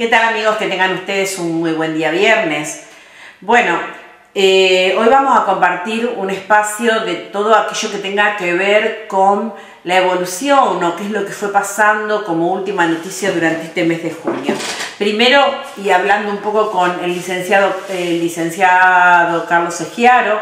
¿Qué tal amigos? Que tengan ustedes un muy buen día viernes. Bueno, eh, hoy vamos a compartir un espacio de todo aquello que tenga que ver con la evolución o qué es lo que fue pasando como última noticia durante este mes de junio. Primero, y hablando un poco con el licenciado, Carlos Egiaro,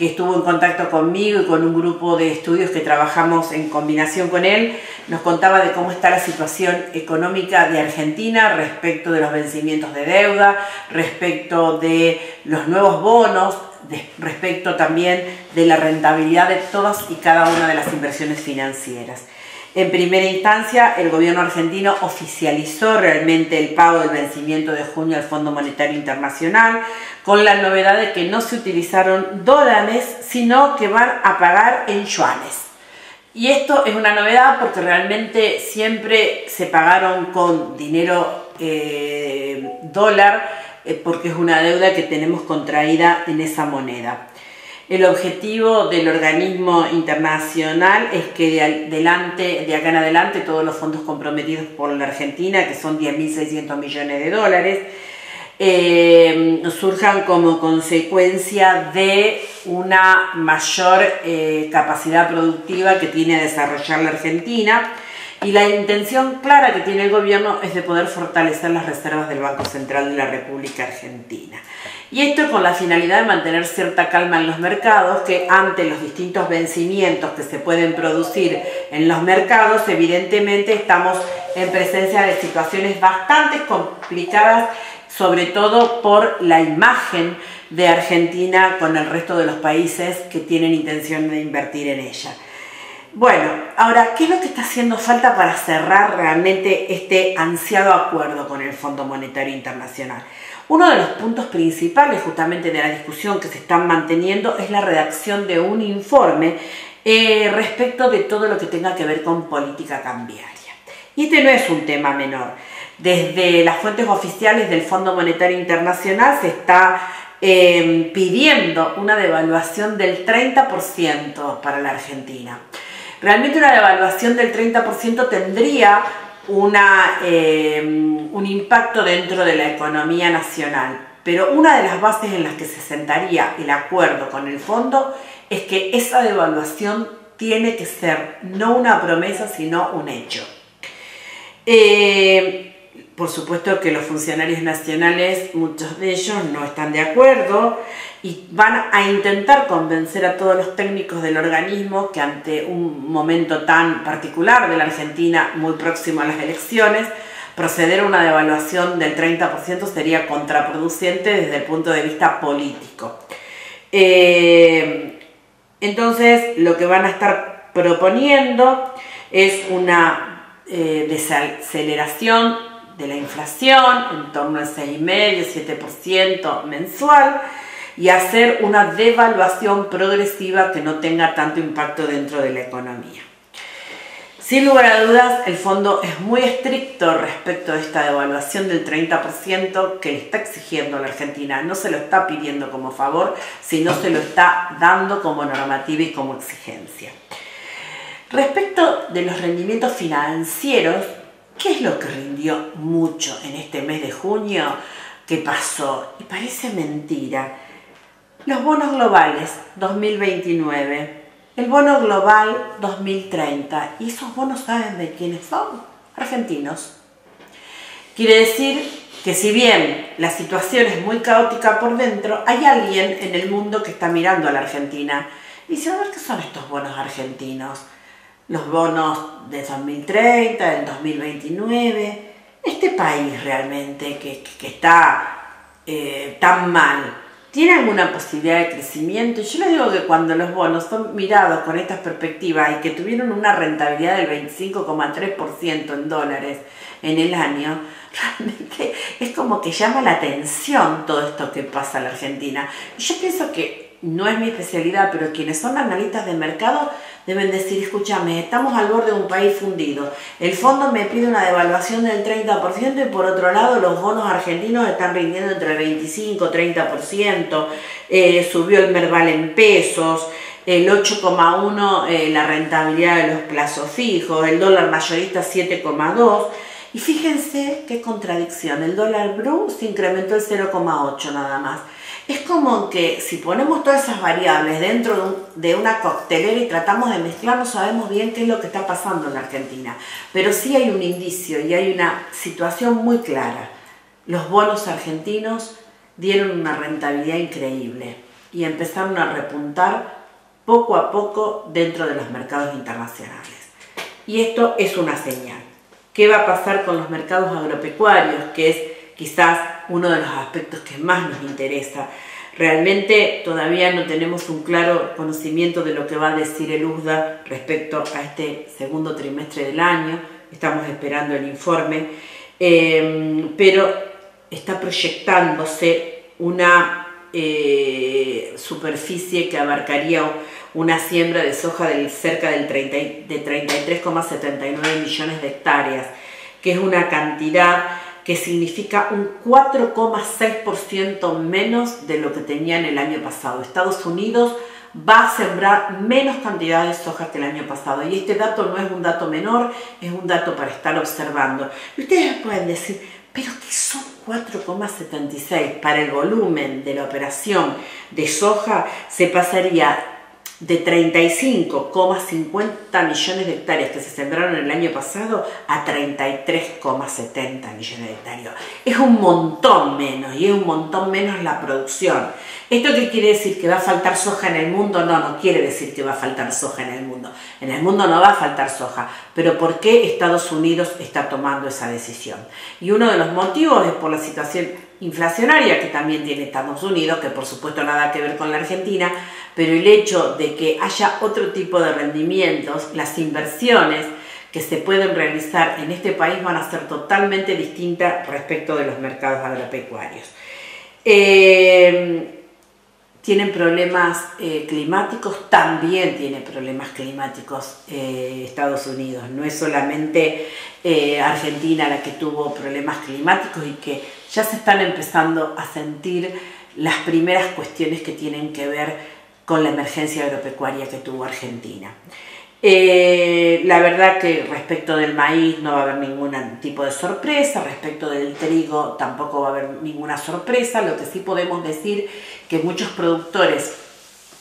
que estuvo en contacto conmigo y con un grupo de estudios que trabajamos en combinación con él, nos contaba de cómo está la situación económica de Argentina respecto de los vencimientos de deuda, respecto de los nuevos bonos, respecto también de la rentabilidad de todas y cada una de las inversiones financieras. En primera instancia, el gobierno argentino oficializó realmente el pago del vencimiento de junio al Fondo Monetario Internacional, con la novedad de que no se utilizaron dólares, sino que van a pagar en yuanes. Y esto es una novedad porque realmente siempre se pagaron con dinero eh, dólar, eh, porque es una deuda que tenemos contraída en esa moneda. El objetivo del organismo internacional es que de, de acá en adelante todos los fondos comprometidos por la Argentina, que son 10.600 millones de dólares, eh, surjan como consecuencia de una mayor eh, capacidad productiva que tiene a desarrollar la Argentina y la intención clara que tiene el gobierno es de poder fortalecer las reservas del Banco Central de la República Argentina. Y esto con la finalidad de mantener cierta calma en los mercados, que ante los distintos vencimientos que se pueden producir en los mercados, evidentemente estamos en presencia de situaciones bastante complicadas, sobre todo por la imagen de Argentina con el resto de los países que tienen intención de invertir en ella. Bueno, ahora, ¿qué es lo que está haciendo falta para cerrar realmente este ansiado acuerdo con el Fondo Monetario Internacional? Uno de los puntos principales justamente de la discusión que se están manteniendo es la redacción de un informe eh, respecto de todo lo que tenga que ver con política cambiaria. Y este no es un tema menor. Desde las fuentes oficiales del Fondo Monetario Internacional se está eh, pidiendo una devaluación del 30% para la Argentina. Realmente una devaluación del 30% tendría eh, un impacto dentro de la economía nacional. Pero una de las bases en las que se sentaría el acuerdo con el fondo es que esa devaluación tiene que ser no una promesa, sino un hecho. Eh, por supuesto que los funcionarios nacionales, muchos de ellos no están de acuerdo y van a intentar convencer a todos los técnicos del organismo que ante un momento tan particular de la Argentina, muy próximo a las elecciones, proceder a una devaluación del 30% sería contraproducente desde el punto de vista político. Eh, entonces, lo que van a estar proponiendo es una eh, desaceleración de la inflación, en torno al 6,5-7% mensual, y hacer una devaluación progresiva que no tenga tanto impacto dentro de la economía. Sin lugar a dudas, el fondo es muy estricto respecto a esta devaluación del 30% que está exigiendo la Argentina. No se lo está pidiendo como favor, sino se lo está dando como normativa y como exigencia. Respecto de los rendimientos financieros, ¿Qué es lo que rindió mucho en este mes de junio? ¿Qué pasó? Y parece mentira. Los bonos globales 2029, el bono global 2030. ¿Y esos bonos saben de quiénes son? Argentinos. Quiere decir que si bien la situación es muy caótica por dentro, hay alguien en el mundo que está mirando a la Argentina y dice, a ver qué son estos bonos argentinos los bonos de 2030, del 2029. Este país realmente que, está eh, tan mal, ¿tiene alguna posibilidad de crecimiento? Yo les digo que cuando los bonos son mirados con estas perspectivas y que tuvieron una rentabilidad del 25,3% en dólares en el año, realmente es como que llama la atención todo esto que pasa en la Argentina. Yo pienso que no es mi especialidad, pero quienes son analistas de mercado deben decir, escúchame, estamos al borde de un país fundido. El fondo me pide una devaluación del 30% y por otro lado los bonos argentinos están rindiendo entre el 25 y 30%, eh, subió el Merval en pesos, el 8,1 eh, la rentabilidad de los plazos fijos, el dólar mayorista 7,2 Y fíjense qué contradicción, el dólar blue se incrementó el 0,8 nada más. Es como que si ponemos todas esas variables dentro de una coctelera y tratamos de mezclar, no sabemos bien qué es lo que está pasando en la Argentina. Pero sí hay un indicio y hay una situación muy clara. Los bonos argentinos dieron una rentabilidad increíble y empezaron a repuntar poco a poco dentro de los mercados internacionales. Y esto es una señal. ¿Qué va a pasar con los mercados agropecuarios? Que es quizás uno de los aspectos que más nos interesa. Realmente todavía no tenemos un claro conocimiento de lo que va a decir el USDA respecto a este segundo trimestre del año. Estamos esperando el informe, eh, pero está proyectándose una eh, superficie que abarcaría una siembra de soja de cerca del de 33,79 millones de hectáreas, que es una cantidad que significa un 4,6% menos de lo que tenía en el año pasado. Estados Unidos va a sembrar menos cantidad de soja que el año pasado. Y este dato no es un dato menor, es un dato para estar observando. Y ustedes pueden decir, pero ¿qué son 4,76? Para el volumen de la operación de soja se pasaría de 35,50 millones de hectáreas que se sembraron el año pasado a 33,70 millones de hectáreas. Es un montón menos y es un montón menos la producción. ¿Esto qué quiere decir? ¿Que va a faltar soja en el mundo? No, no quiere decir que va a faltar soja en el mundo. En el mundo no va a faltar soja. Pero ¿por qué Estados Unidos está tomando esa decisión? Y uno de los motivos es por la situación inflacionaria que también tiene Estados Unidos, que por supuesto nada que ver con la Argentina, pero el hecho de que haya otro tipo de rendimientos, las inversiones que se pueden realizar en este país van a ser totalmente distintas respecto de los mercados agropecuarios. Eh, tienen problemas eh, climáticos, también tiene problemas climáticos eh, Estados Unidos. No es solamente Argentina la que tuvo problemas climáticos y que ya se están empezando a sentir las primeras cuestiones que tienen que ver con la emergencia agropecuaria que tuvo Argentina. Eh, la verdad que respecto del maíz no va a haber ningún tipo de sorpresa, respecto del trigo tampoco va a haber ninguna sorpresa, lo que sí podemos decir que muchos productores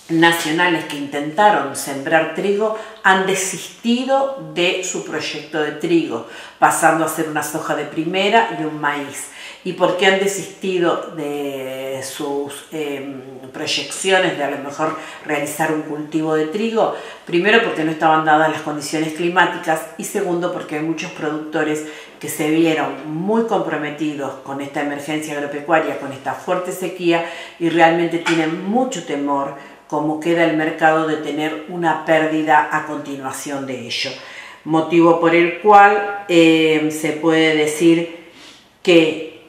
nacionales que intentaron sembrar trigo han desistido de su proyecto de trigo, pasando a ser una soja de primera y un maíz. ¿Y por qué han desistido de sus em, proyecciones de a lo mejor realizar un cultivo de trigo? Primero porque no estaban dadas las condiciones climáticas y segundo porque hay muchos productores que se vieron muy comprometidos con esta emergencia agropecuaria, con esta fuerte sequía y realmente tienen mucho temor como queda el mercado de tener una pérdida a continuación de ello. Motivo por el cual em, se puede decir que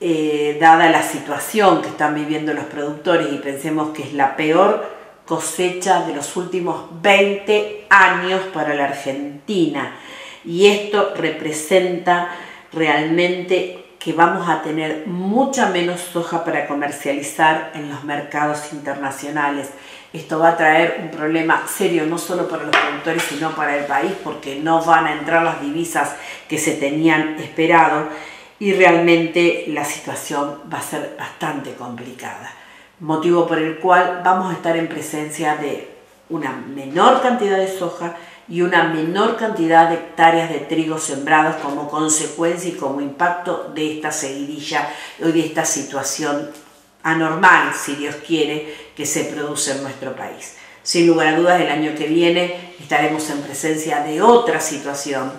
eh, dada la situación que están viviendo los productores y pensemos que es la peor cosecha de los últimos 20 años para la Argentina. Y esto representa realmente que vamos a tener mucha menos soja para comercializar en los mercados internacionales. Esto va a traer un problema serio no solo para los productores, sino para el país, porque no van a entrar las divisas que se tenían esperado y realmente la situación va a ser bastante complicada. Motivo por el cual vamos a estar en presencia de una menor cantidad de soja y una menor cantidad de hectáreas de trigo sembrados como consecuencia y como impacto de esta seguidilla o de esta situación anormal, si Dios quiere, que se produce en nuestro país. Sin lugar a dudas, el año que viene estaremos en presencia de otra situación,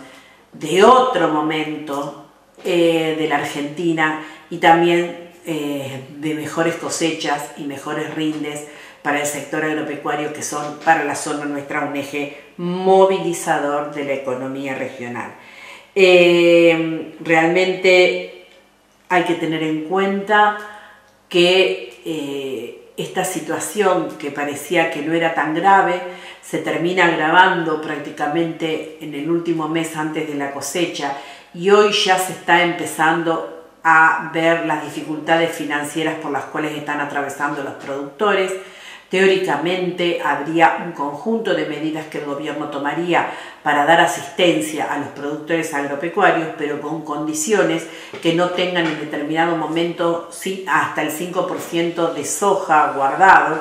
de otro momento eh, de la Argentina y también eh, de mejores cosechas y mejores rindes para el sector agropecuario que son para la zona nuestra un eje movilizador de la economía regional. Eh, realmente hay que tener en cuenta que esta situación que parecía que no era tan grave se termina agravando prácticamente en el último mes antes de la cosecha y hoy ya se está empezando a ver las dificultades financieras por las cuales están atravesando los productores. Teóricamente habría un conjunto de medidas que el gobierno tomaría para dar asistencia a los productores agropecuarios, pero con condiciones que no tengan en determinado momento hasta el 5% de soja guardado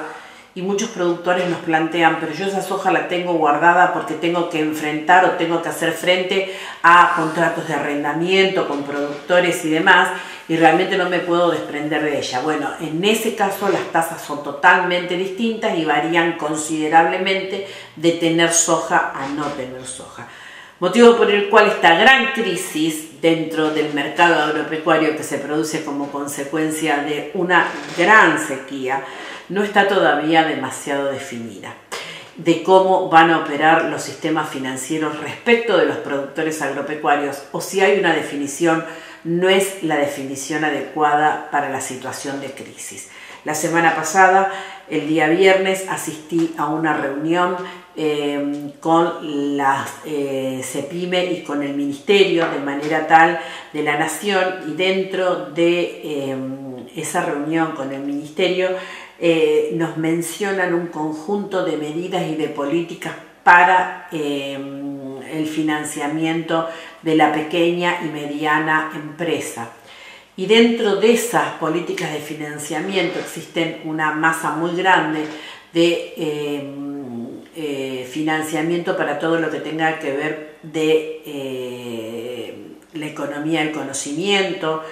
y muchos productores nos plantean, pero yo esa soja la tengo guardada porque tengo que enfrentar o tengo que hacer frente a contratos de arrendamiento con productores y demás, y realmente no me puedo desprender de ella. Bueno, en ese caso las tasas son totalmente distintas y varían considerablemente de tener soja a no tener soja. Motivo por el cual esta gran crisis dentro del mercado agropecuario que se produce como consecuencia de una gran sequía, no está todavía demasiado definida de cómo van a operar los sistemas financieros respecto de los productores agropecuarios o si hay una definición, no es la definición adecuada para la situación de crisis. La semana pasada, el día viernes, asistí a una reunión eh, con la eh, CEPIME y con el Ministerio de manera tal de la Nación y dentro de eh, esa reunión con el Ministerio eh, nos mencionan un conjunto de medidas y de políticas para eh, el financiamiento de la pequeña y mediana empresa. Y dentro de esas políticas de financiamiento existen una masa muy grande de eh, financiamiento para todo lo que tenga que ver de la economía del conocimiento,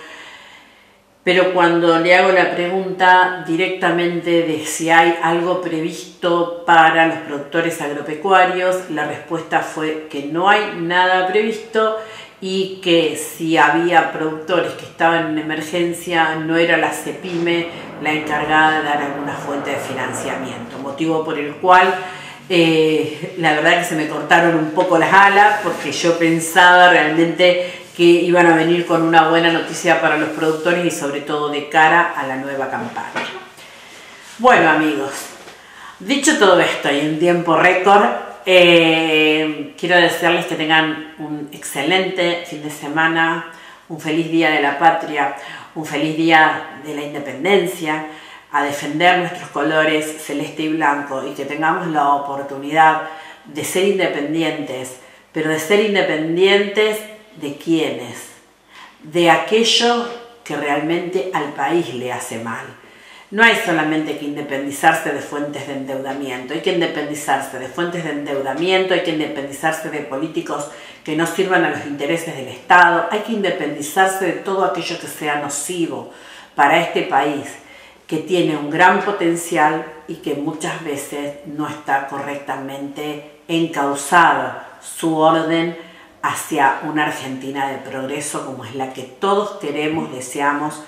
pero cuando le hago la pregunta directamente de si hay algo previsto para los productores agropecuarios, la respuesta fue que no hay nada previsto y que si había productores que estaban en emergencia no era la CEPIME la encargada de dar alguna fuente de financiamiento, motivo por el cual eh, la verdad que se me cortaron un poco las alas porque yo pensaba realmente que iban a venir con una buena noticia para los productores y sobre todo de cara a la nueva campaña. Bueno amigos, dicho todo esto y en tiempo récord, eh, quiero desearles que tengan un excelente fin de semana, un feliz día de la patria, un feliz día de la independencia, a defender nuestros colores celeste y blanco y que tengamos la oportunidad de ser independientes, pero de ser independientes de quiénes, de aquello que realmente al país le hace mal. No hay solamente que independizarse de fuentes de endeudamiento, hay que independizarse de fuentes de endeudamiento, hay que independizarse de políticos que no sirvan a los intereses del Estado, hay que independizarse de todo aquello que sea nocivo para este país, que tiene un gran potencial y que muchas veces no está correctamente encausado su orden hacia una Argentina de progreso como es la que todos queremos, deseamos,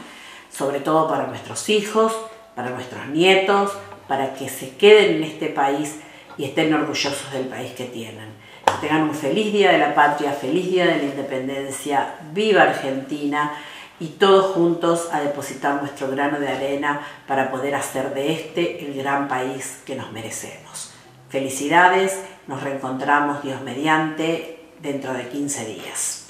sobre todo para nuestros hijos, para nuestros nietos, para que se queden en este país y estén orgullosos del país que tienen. Que tengan un feliz Día de la Patria, feliz Día de la Independencia, viva Argentina y todos juntos a depositar nuestro grano de arena para poder hacer de este el gran país que nos merecemos. Felicidades, nos reencontramos Dios mediante dentro de 15 días.